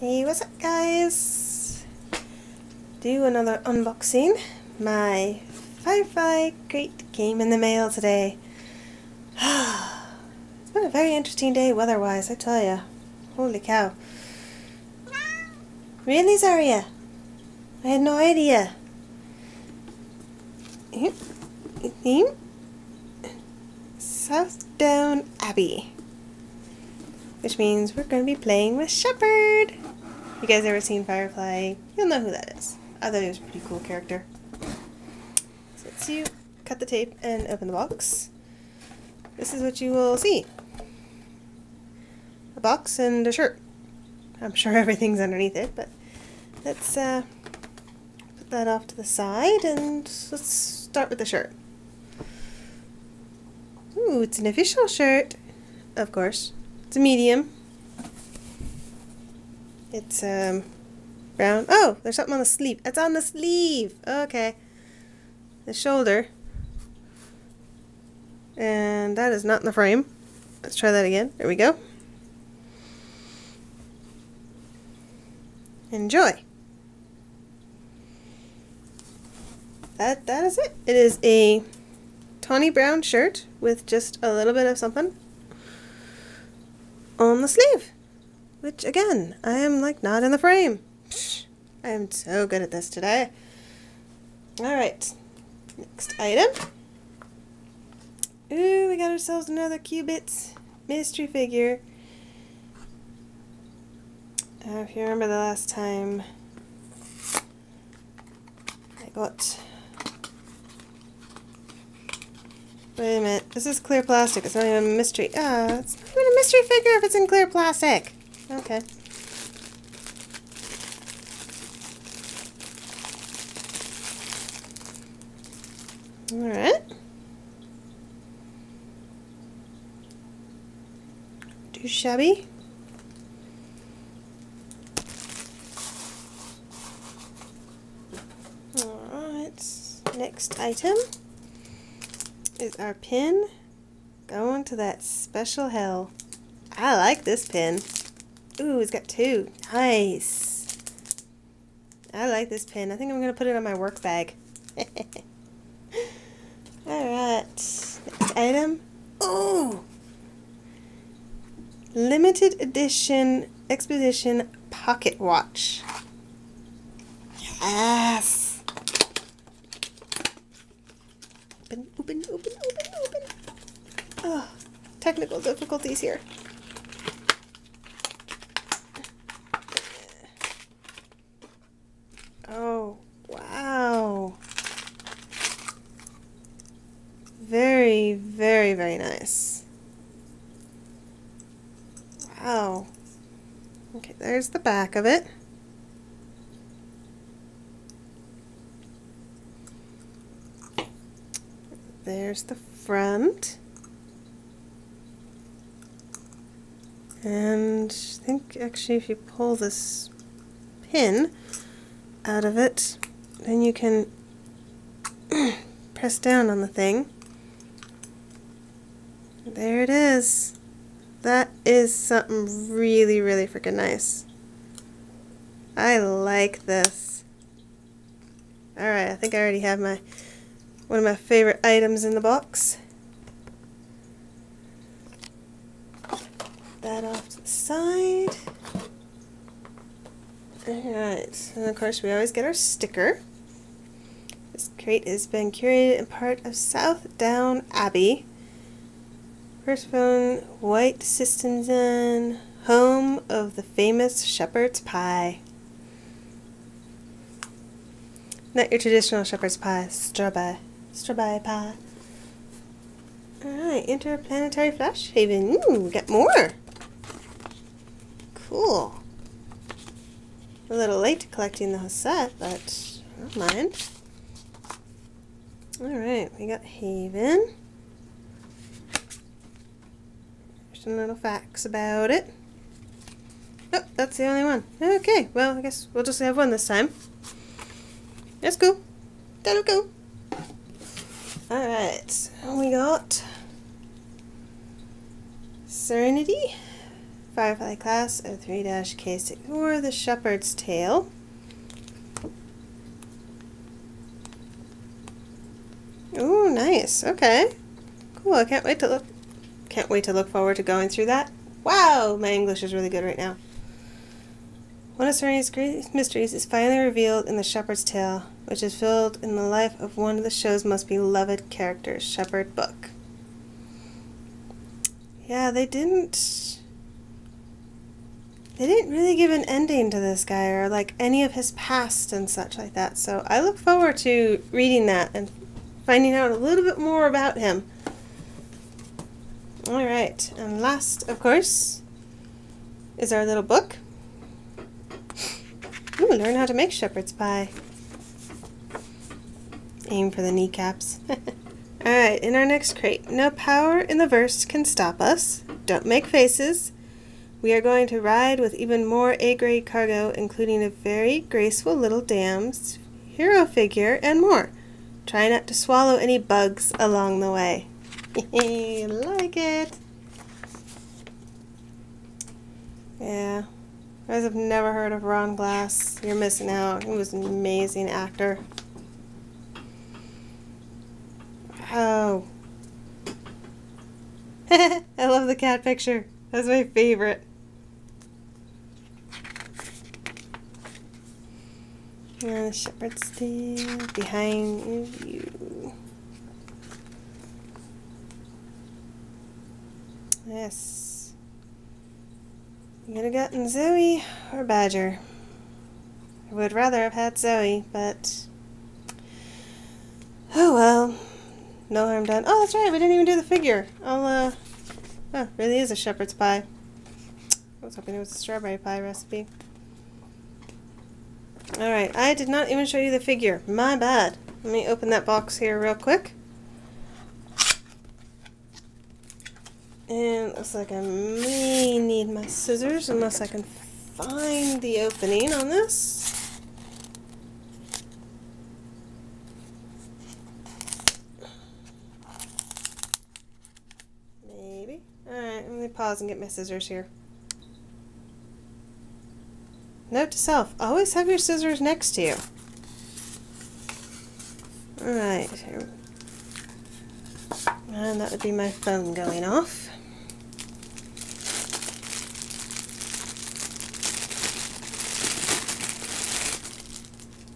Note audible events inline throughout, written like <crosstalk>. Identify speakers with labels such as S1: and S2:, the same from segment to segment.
S1: Hey, what's up guys? Do another unboxing. My Firefly Crate came in the mail today. <sighs> it's been a very interesting day weather-wise, I tell ya. Holy cow. Really, Zaria? I had no idea. Southdown Abbey which means we're going to be playing with Shepherd. You guys ever seen Firefly? You'll know who that is. I thought he was a pretty cool character. So let's you cut the tape and open the box. This is what you will see. A box and a shirt. I'm sure <laughs> everything's underneath it, but let's uh, put that off to the side and let's start with the shirt. Ooh, it's an official shirt, of course. It's a medium. It's um brown. Oh, there's something on the sleeve. It's on the sleeve. Okay. The shoulder. And that is not in the frame. Let's try that again. There we go. Enjoy. That that is it. It is a tawny brown shirt with just a little bit of something on the sleeve. Which, again, I am, like, not in the frame. I am so good at this today. Alright, next item. Ooh, we got ourselves another Cubits mystery figure. Uh, if you remember the last time I got Wait a minute. This is clear plastic. It's not even a mystery. Ah, it's not even mystery figure if it's in clear plastic. Okay. Alright. Too shabby. Alright. Next item is our pin going to that special hell. I like this pin. Ooh, it's got two. Nice. I like this pin. I think I'm going to put it on my work bag. <laughs> Alright. Next item. Ooh! Limited edition expedition pocket watch. Yes! Open, open, open, open, open. Oh, technical difficulties here. Oh, wow. Very, very, very nice. Wow. Okay, there's the back of it. There's the front. And I think actually if you pull this pin out of it, then you can <clears throat> press down on the thing. There it is. That is something really, really freaking nice. I like this. Alright, I think I already have my one of my favorite items in the box. That off to the side. Alright, and of course we always get our sticker. This crate has been curated in part of Southdown Abbey. First phone, White Sisseton, home of the famous shepherd's pie. Not your traditional shepherd's pie, strawberry. Strawberry pie. Alright, interplanetary flash haven. Ooh, got more. Cool. A little late to collecting the whole set, but I don't mind. Alright, we got Haven. some little facts about it. Oh, that's the only one. Okay, well, I guess we'll just have one this time. Let's go. That'll go. Alright, we got Serenity, Firefly class 03-K64, the Shepherd's Tale. Oh, nice. Okay. Cool. I can't wait to look can't wait to look forward to going through that. Wow, my English is really good right now. One of Serene's greatest mysteries is finally revealed in The Shepherd's Tale, which is filled in the life of one of the show's most beloved characters, Shepherd Book. Yeah, they didn't. They didn't really give an ending to this guy or like any of his past and such like that. So I look forward to reading that and finding out a little bit more about him. Alright, and last, of course, is our little book. Ooh, learn how to make shepherd's pie. Aim for the kneecaps. <laughs> Alright, in our next crate, no power in the verse can stop us. Don't make faces. We are going to ride with even more A-grade cargo, including a very graceful Little Damn Heroes figure and more. Try not to swallow any bugs along the way. <laughs> like it. Yeah. You guys have never heard of Ron Glass. You're missing out. He was an amazing actor. Oh. <laughs> I love the cat picture. That's my favorite. And the Shepherd's Tale behind you. Yes. Could have gotten Zoe or Badger. I would rather have had Zoe, but... Oh well. No harm done. Oh, that's right, we didn't even do the figure. I'll, uh... Oh, really is a shepherd's pie. I was hoping it was a strawberry pie recipe. Alright, I did not even show you the figure. My bad. Let me open that box here real quick. And looks like I may need my scissors unless I can find the opening on this. Maybe. Alright, let me pause and get my scissors here. Note to self, always have your scissors next to you. Alright, and that would be my phone going off.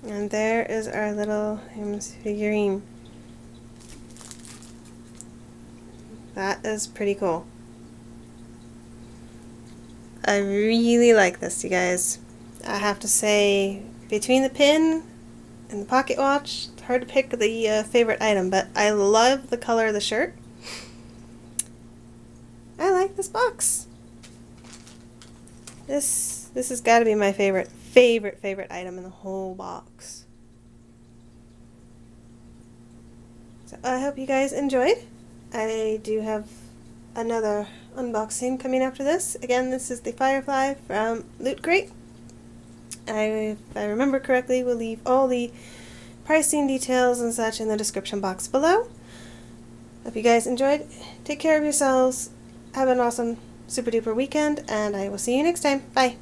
S1: And there is our little Hermes figurine. That is pretty cool. I really like this, you guys. I have to say, between the pin the pocket watch, it's hard to pick the uh, favorite item, but I love the color of the shirt. I like this box. This this has got to be my favorite favorite, favorite item in the whole box. So I hope you guys enjoyed. I do have another unboxing coming after this. Again, this is the Firefly from Loot Crate. I, if I remember correctly, will leave all the pricing details and such in the description box below. Hope you guys enjoyed. Take care of yourselves. Have an awesome super duper weekend, and I will see you next time. Bye.